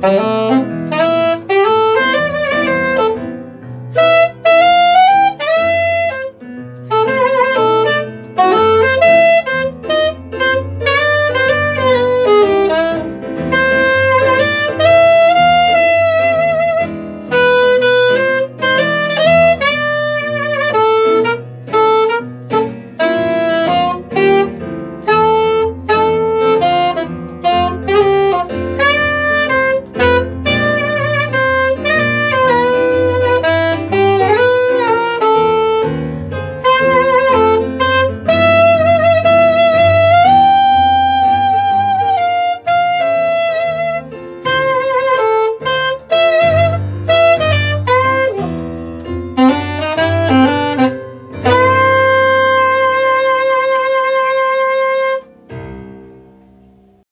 Música